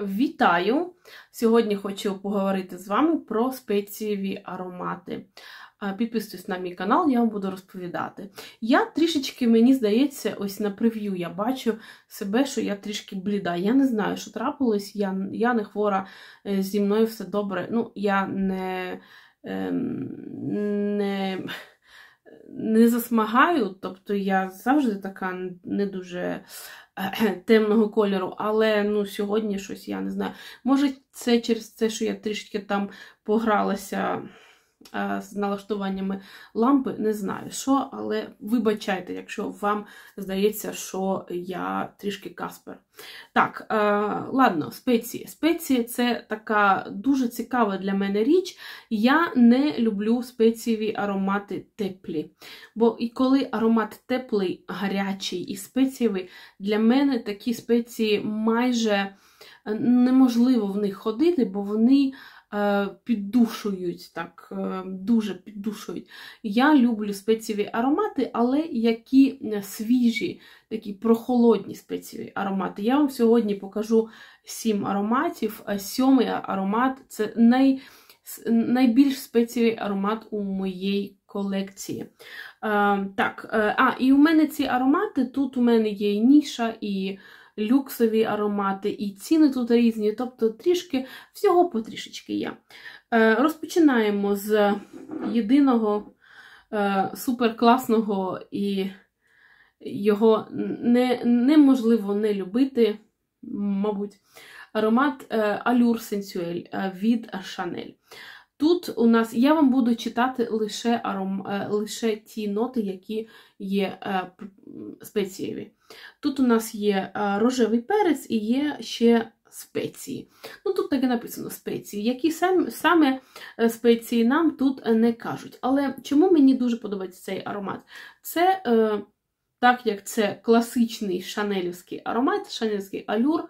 Вітаю! Сьогодні хочу поговорити з вами про спецієві аромати. Підписуйтесь на мій канал, я вам буду розповідати. Я трішечки, мені здається, ось на прев'ю я бачу себе, що я трішки бліда. Я не знаю, що трапилось, я я не хвора, е, зі мною все добре. Ну, я не, ем, не, не засмагаю, тобто я завжди така не дуже. темного кольору, але ну, сьогодні щось я не знаю. Може, це через те, що я трішки там погралася з налаштуваннями лампи, не знаю що, але вибачайте, якщо вам здається, що я трішки Каспер. Так, е, ладно, спеції. Спеції це така дуже цікава для мене річ. Я не люблю спецієві аромати теплі. Бо і коли аромат теплий, гарячий і спецієвий, для мене такі спеції майже неможливо в них ходити, бо вони. Е, піддушують, так, е, дуже піддушують. Я люблю спецієві аромати, але які е, свіжі, такі прохолодні спецієві аромати. Я вам сьогодні покажу сім ароматів. Сьомий аромат це най, найбільш спецієвий аромат у моїй колекції. Так, а, І у мене ці аромати, тут у мене є і ніша, і люксові аромати, і ціни тут різні, тобто трішки всього потрішечки є. Е, розпочинаємо з єдиного е, суперкласного і його не, неможливо не любити, мабуть, аромат Allure Sensuel від Chanel. Тут у нас я вам буду читати лише аром, е, лише ті ноти, які є е, спецієві. Тут у нас є е, рожевий перець і є ще спеції. Ну, Тут таке написано спеції, які сам, саме спеції нам тут не кажуть. Але чому мені дуже подобається цей аромат? Це, так як це класичний шанелівський аромат, шанелівський алюр,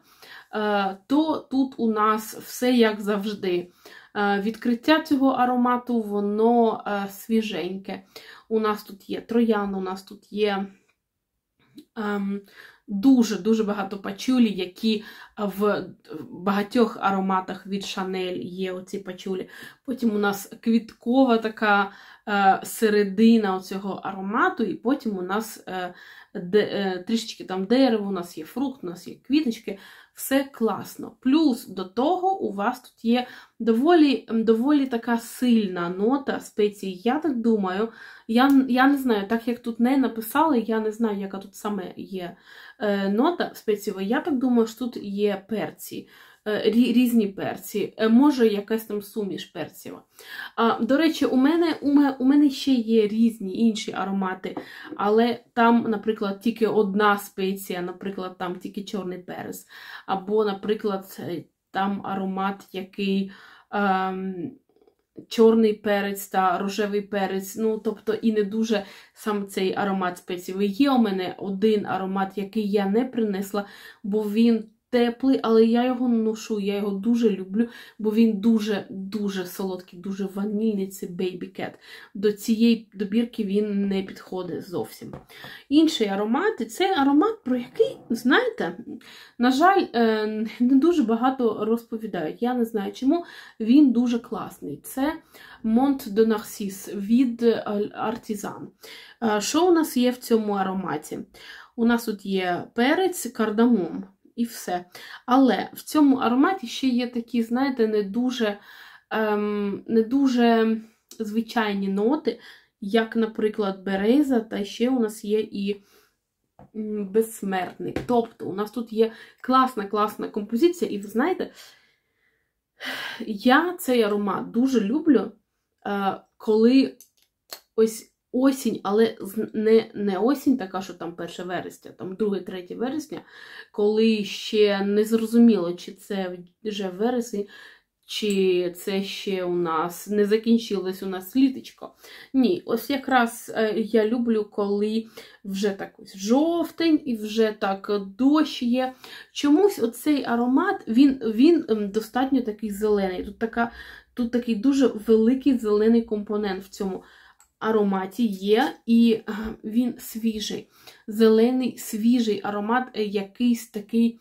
то тут у нас все як завжди. Е, відкриття цього аромату, воно е, свіженьке. У нас тут є троян, у нас тут є дуже-дуже багато пачулі, які в багатьох ароматах від Шанель є оці пачулі. Потім у нас квіткова така е, середина цього аромату, і потім у нас трішечки там дерево, у нас є фрукт, у нас є квіточки все класно. Плюс до того у вас тут є доволі доволі така сильна нота спеції. Я так думаю, я я не знаю, так як тут не написали, я не знаю, яка тут саме є е, нота спецієва. Я так думаю, що тут є перці. Е, різні перці, е, може якась там суміш перців. До речі, у мене у мене ще є різні інші аромати, але там, наприклад, тільки одна спеція, наприклад, там тільки чорний перець. Або, наприклад, там аромат, який. Ем, Чорний перець та рожевий перець, ну, тобто і не дуже сам цей аромат спеції. Є у мене один аромат, який я не принесла, бо він теплий, але я його ношу, я його дуже люблю, бо він дуже-дуже солодкий, дуже ванільний це Baby Cat. До цієї добірки він не підходить зовсім. Інший аромат це аромат, про який, знаєте, на жаль, е, не дуже багато розповідають. Я не знаю, чому він дуже класний. Це Mont de Narcisse від Artisan. Е, що у нас є в цьому ароматі? У нас тут є перець, кардамом і все. Але в цьому ароматі ще є такі, знаєте, не дуже, ем, не дуже звичайні ноти, як, наприклад, береза, та ще у нас є і безсмертник. Тобто, у нас тут є класна, класна композиція, і ви знаєте, я цей аромат дуже люблю, е, коли ось осінь, але не не осінь, така, що там 1 вересня, там 2-3 вересня, коли ще не зрозуміло, чи це вже вересень, чи це ще у нас не закінчилось у нас літочко. Ні, ось якраз е, я люблю, коли вже так ось жовтень і вже так дощ є. Чомусь оцей аромат, він він ем, достатньо такий зелений. Тут така, тут такий дуже великий зелений компонент в цьому ароматі є, і е, він свіжий, зелений, свіжий аромат, е, якийсь такий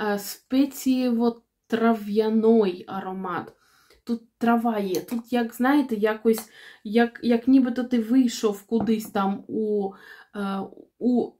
е, спецієво трав'яний аромат. Тут трава є. Тут, як знаєте, якось, як як нібито ти вийшов кудись там у, у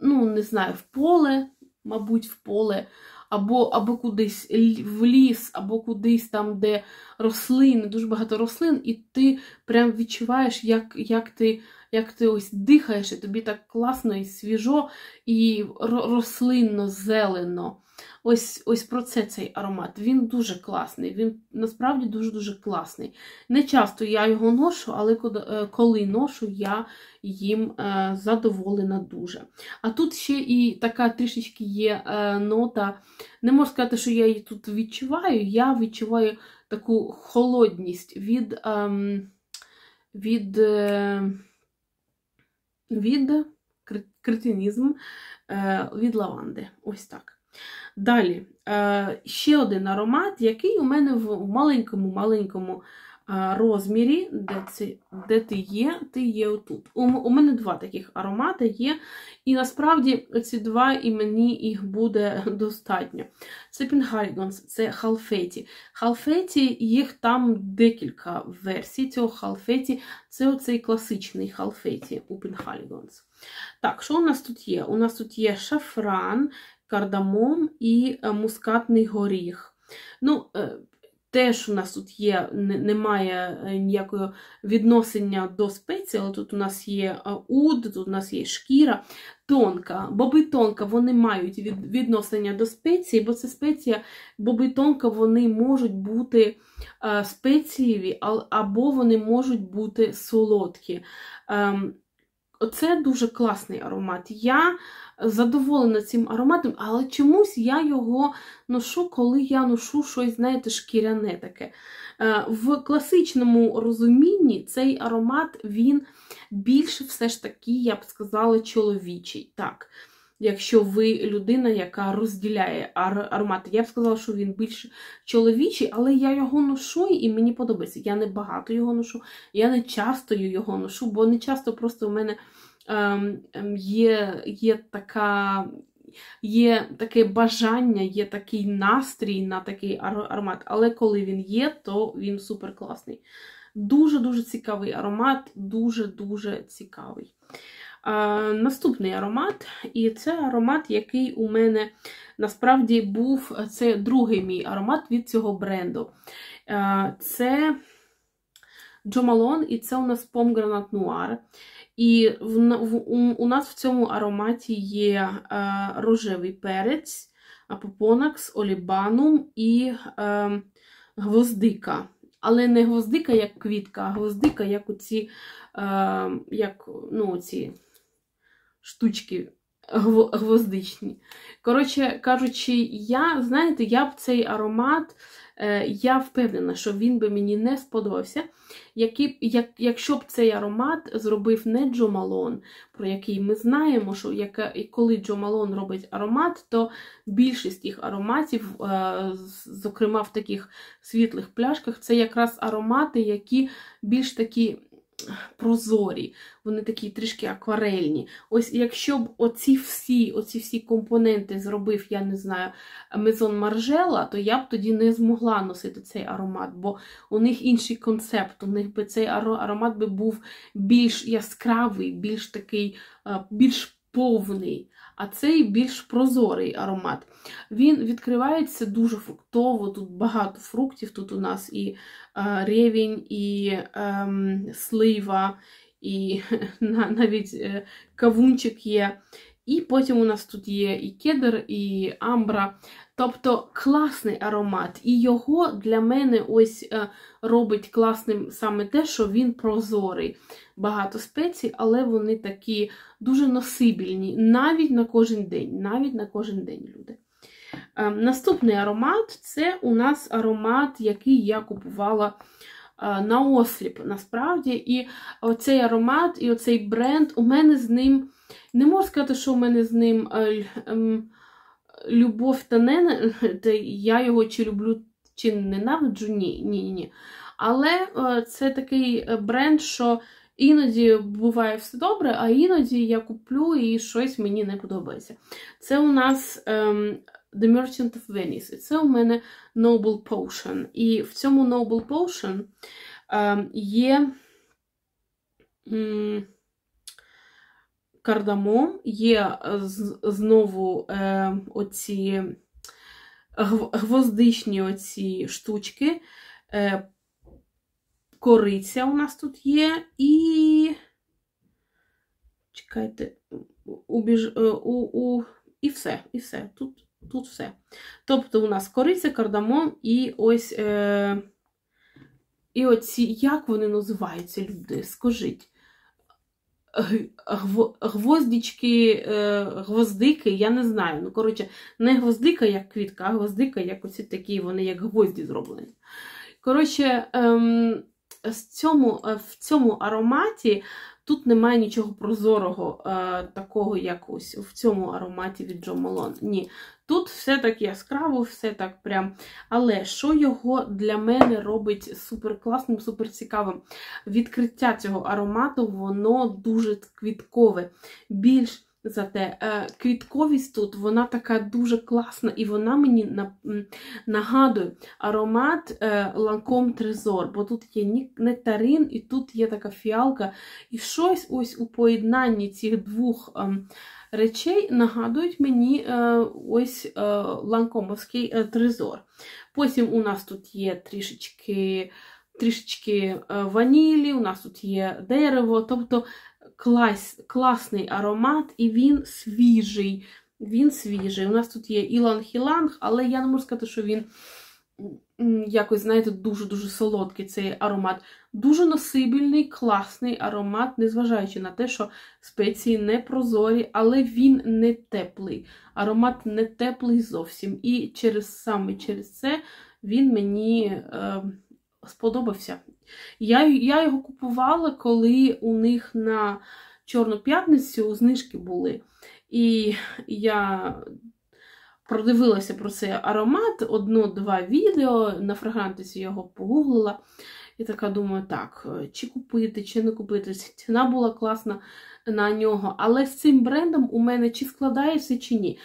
ну, не знаю, в поле, мабуть, в поле, або або кудись в ліс, або кудись там, де рослини, дуже багато рослин, і ти прям відчуваєш, як як, ти як ти ось дихаєш, і тобі так класно і свіжо, і рослинно, зелено. Ось ось про це цей аромат. Він дуже класний, він насправді дуже-дуже класний. Не часто я його ношу, але коли е, ношу, я їм е, задоволена дуже. А тут ще і така трішечки є е, нота. Не можу сказати, що я її тут відчуваю. Я відчуваю таку холодність від ем, від, від кретинізм від лаванди. Ось так. Далі, е, ще один аромат, який у мене в маленькому-маленькому е, розмірі, де це, де ти є, ти є отут. У, у мене два таких аромати є. І насправді ці два і мені їх буде достатньо. Це Penhaligon's, це Halfeti. Halfeti, їх там декілька версій. Цього Halfeti це оцей класичний Halfeti у Penhaligon's. Так, що у нас тут є? У нас тут є шафран, кардамом і е, мускатний горіх. Ну, е, Теж у нас тут є, немає е, ніякого відношення до спеції, але тут у нас є уд, тут у нас є шкіра, тонка. Боби тонка вони мають відношення до спеції, бо це спеція, боби тонка вони можуть бути спецієві, або вони можуть бути солодкі. Оце дуже класний аромат. Я задоволена цим ароматом, але чомусь я його ношу, коли я ношу щось, знаєте, шкіряне таке. Е, в класичному розумінні цей аромат, він більше все ж таки, я б сказала, чоловічий. Так. Якщо ви людина, яка розділяє аромати, я б сказала, що він більш чоловічий, але я його ношу і мені подобається. Я не багато його ношу, я не часто його ношу, бо не часто просто в мене Ем, ем, є є, така, є таке бажання, є такий настрій на такий аромат, але коли він є, то він супер класний. Дуже-дуже цікавий аромат, дуже-дуже цікавий. Наступний аромат, і це аромат, який у мене насправді був це другий мій аромат від цього бренду. Це Jo Malone, і це у нас Pomegranate Noir. І в, в, у, нас в цьому ароматі є рожевий перець, опопонакс, олібанум і е, гвоздика. Але не гвоздика як квітка, а гвоздика як оці, е, як, ну, оці штучки гвоздичні. Коротше кажучи, я, знаєте, я б цей аромат, е, я впевнена, що він би мені не сподобався. Які, як, Якщо б цей аромат зробив не Джо Малон, про який ми знаємо, що яка, коли Джо Малон робить аромат, то більшість їх ароматів, е, зокрема в таких світлих пляшках, це якраз аромати, які більш такі прозорі, вони такі трішки акварельні. Ось якщо б оці всі оці всі компоненти зробив, я не знаю, Мезон Маржела, то я б тоді не змогла носити цей аромат, бо у них інший концепт, у них би цей аромат би був більш яскравий, більш такий, е, більш повний а цей більш прозорий аромат. Він відкривається дуже фруктово, тут багато фруктів. Тут у нас і е, ревінь, і е, слива, і навіть е, кавунчик є. І потім у нас тут є і кедр, і амбра. Тобто класний аромат. І його для мене ось е, робить класним саме те, що він прозорий. Багато спецій, але вони такі дуже носибільні, навіть на кожен день. Навіть на кожен день люди. Е, наступний аромат це у нас аромат, який я купувала е, на осліп, насправді. І оцей аромат, і оцей бренд, у мене з ним. Не можу сказати, що у мене з ним ем, любов та не я його чи люблю, чи ненавиджу, ні, ні, ні. Але е, це такий е, бренд, що іноді буває все добре, а іноді я куплю і щось мені не подобається. Це у нас ем, The Merchant of Venice. І це у мене Noble Potion. І в цьому Noble Potion е, є м, кардамом, є знову е, оці гвоздичні оці штучки. Е, кориця у нас тут є, і. Чекайте, убіж... Е, у, у... і все, і все. Тут тут все. Тобто у нас кориця, кардамон і ось. Е... І оці, як вони називаються, люди? Скажіть. Гвоздички, е, гвоздики, я не знаю. Ну, коротше, не гвоздика, як квітка, а гвоздика, як оці такі, вони як гвозді зроблені. Коротше, ем, в цьому, в цьому ароматі Тут немає нічого прозорого, е, такого як ось в цьому ароматі від Джо Малон. Ні. Тут все так яскраво, все так прям. Але що його для мене робить супер класним, супер цікавим? Відкриття цього аромату, воно дуже квіткове. Більш Зате е, квітковість тут вона така дуже класна, і вона мені нагадує аромат ланком Трезор, бо тут є нектарин, і тут є така фіалка. І щось ось у поєднанні цих двох ем, речей нагадують мені е, ось е, ланкомовський трезор. Потім у нас тут є трішечки. Трішечки ванілі, у нас тут є дерево, тобто клас, класний аромат, і він свіжий. Він свіжий. У нас тут є іланг-хіланг, але я не можу сказати, що він якось, знаєте, дуже-дуже солодкий цей аромат. Дуже носибельний, класний аромат, незважаючи на те, що спеції не прозорі, але він не теплий. Аромат не теплий зовсім. І через саме через це він мені е, сподобався. Я я його купувала, коли у них на Чорну п'ятницю знижки були. І я продивилася про цей аромат, одно-два відео, на фрагрантиці його погуглила. І така думаю, так, чи купити, чи не купити. Ціна була класна на нього. Але з цим брендом у мене чи складається, чи ні.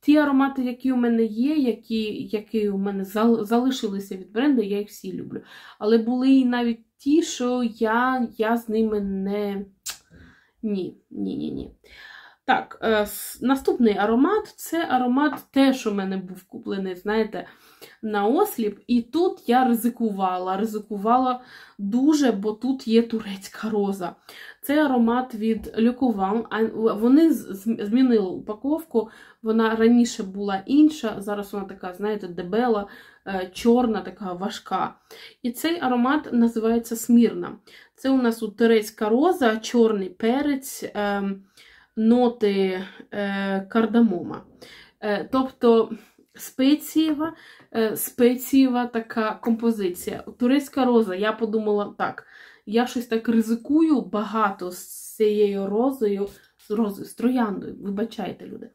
Ті аромати, які у мене є, які які у мене залишилися від бренду, я їх всі люблю. Але були і навіть ті, що я я з ними не. Ні, ні, ні, ні. Так, е, наступний аромат це аромат теж у мене був куплений, знаєте, на осліп. І тут я ризикувала. Ризикувала дуже, бо тут є турецька роза. Це аромат від Люкуван. Вони змінили упаковку. Вона раніше була інша, зараз вона така, знаєте, дебела, е, чорна, така важка. І цей аромат називається Смірна. Це у нас у турецька роза, чорний перець. Ем, ноти е, кардамома. Е, тобто спецієва е, спецієва така композиція. Турецька роза, я подумала так, я щось так ризикую багато з цією розою, з розою, з трояндою, вибачайте, люди.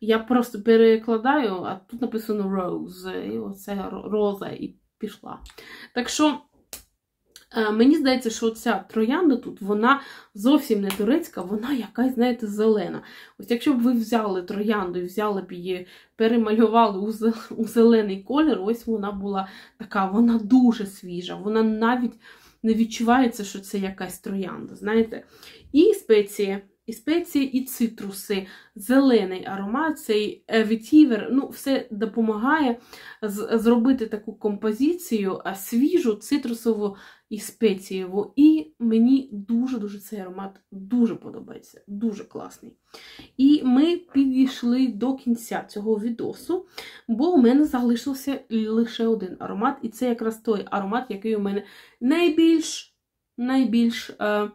Я просто перекладаю, а тут написано Rose, і оце роза і пішла. Так що мені здається, що ця троянда тут, вона зовсім не турецька, вона якась, знаєте, зелена. Ось якщо б ви взяли троянду і взяли б її, перемалювали у зелений колір, ось вона була така, вона дуже свіжа, вона навіть не відчувається, що це якась троянда. знаєте. І спеції. І спеції, і цитруси, зелений аромат, цей ветівер, ну, все допомагає зробити таку композицію, свіжу, цитрусову і спецієву. І мені дуже-дуже цей аромат дуже подобається, дуже класний. І ми підійшли до кінця цього відосу, бо у мене залишився лише один аромат, і це якраз той аромат, який у мене найбільш найбільш е,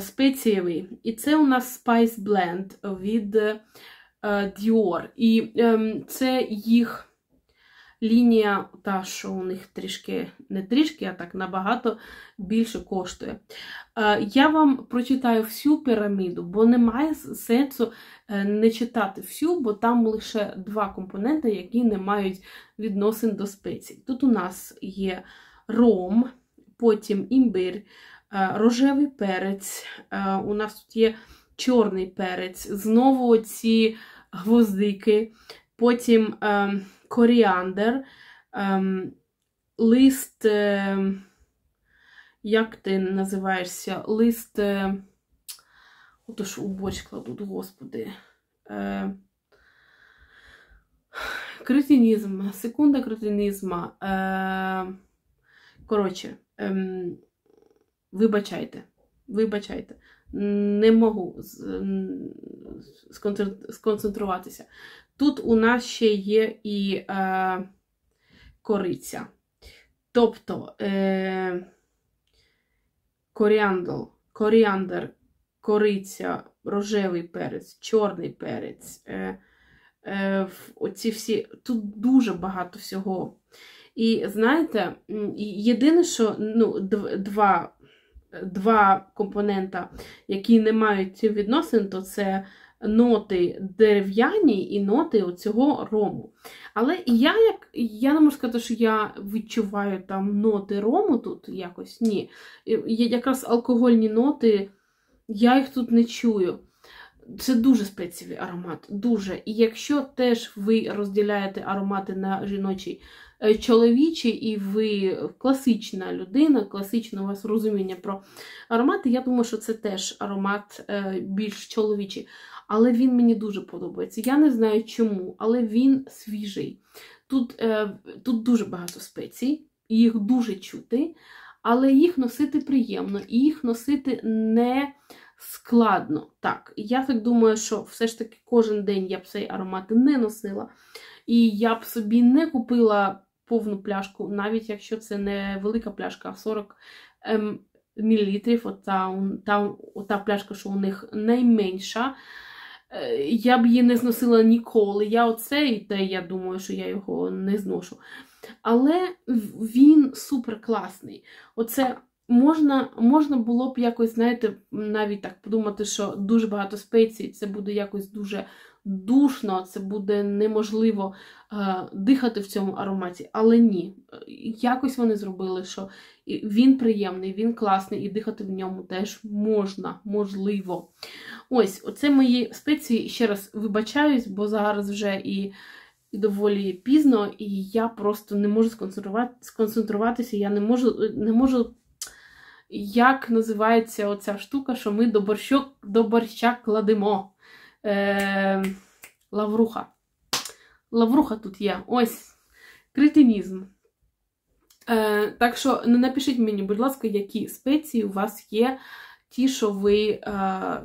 спецієвий. І це у нас Spice Blend від е, Dior. І е, це їх лінія, та, що у них трішки, не трішки, а так набагато більше коштує. Е, я вам прочитаю всю піраміду, бо немає сенсу е, не читати всю, бо там лише два компоненти, які не мають відносин до спецій. Тут у нас є ром, потім імбир, е, рожевий перець, у нас тут є чорний перець, знову ці гвоздики. потім е, коріандр, е, лист, е, як ти називаєшся, лист, е, отож у борщ кладуть, господи. Е, Кретинізм, секунда кретинізма. Е, Коротше, е, вибачайте, вибачайте, не можу сконцентруватися. Тут у нас ще є і е, кориця. Тобто е, коріандр, коріандр, кориця, рожевий перець, чорний перець. Е, е, оці всі, Тут дуже багато всього. І знаєте, єдине, що ну, два два компонента, які не мають відносин, то це ноти дерев'яні і ноти оцього рому. Але я як я не можу сказати, що я відчуваю там ноти рому тут якось ні. Якраз алкогольні ноти, я їх тут не чую. Це дуже спецівий аромат. Дуже. І якщо теж ви розділяєте аромати на жіночий чоловічі, і ви класична людина, класичне у вас розуміння про аромати, я думаю, що це теж аромат е, більш чоловічий. Але він мені дуже подобається. Я не знаю чому, але він свіжий. Тут, е, Тут дуже багато спецій, їх дуже чути, але їх носити приємно, і їх носити не складно. Так, я так думаю, що все ж таки кожен день я б цей аромат не носила. І я б собі не купила повну пляшку, навіть якщо це не велика пляшка, а 40 ем, мл, ота, та, ота пляшка, що у них найменша. Е, я б її не зносила ніколи. Я оце і те, я думаю, що я його не зношу. Але він супер класний. Оце можна можна було б якось, знаєте, навіть так подумати, що дуже багато спецій, це буде якось дуже душно, це буде неможливо е, дихати в цьому ароматі. Але ні, якось вони зробили, що він приємний, він класний, і дихати в ньому теж можна, можливо. Ось, оце мої спеції. Ще раз вибачаюсь, бо зараз вже і. І доволі пізно, і я просто не можу сконцентруватися, я не можу не можу як називається оця штука, що ми до борщу, до борща кладемо. Е, Лавруха. Лавруха тут є. Ось кретинізм. Е, Так що напишіть мені, будь ласка, які спеції у вас є, ті, що ви е,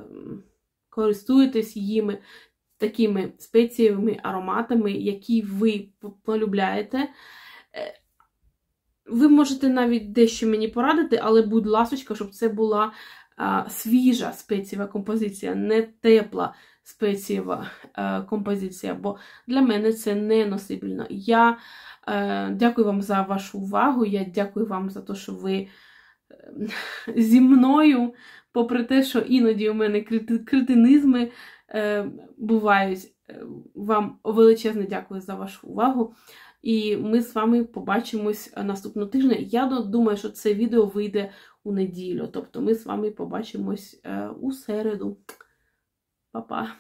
користуєтесь їми, такими спеціями, ароматами, які ви полюбляєте. Е, ви можете навіть дещо мені порадити, але, будь ласка, щоб це була свіжа спецієва композиція, не тепла спецієва а, композиція, бо для мене це не носибельно. Я а, дякую вам за вашу увагу. Я дякую вам за те, що ви зі мною, попри те, що іноді у мене критинизми е, бувають. Е, вам величезне дякую за вашу увагу. І ми з вами побачимось наступного тижня. Я думаю, що це відео вийде у неділю. Тобто ми з вами побачимось е, у середу. Па-па!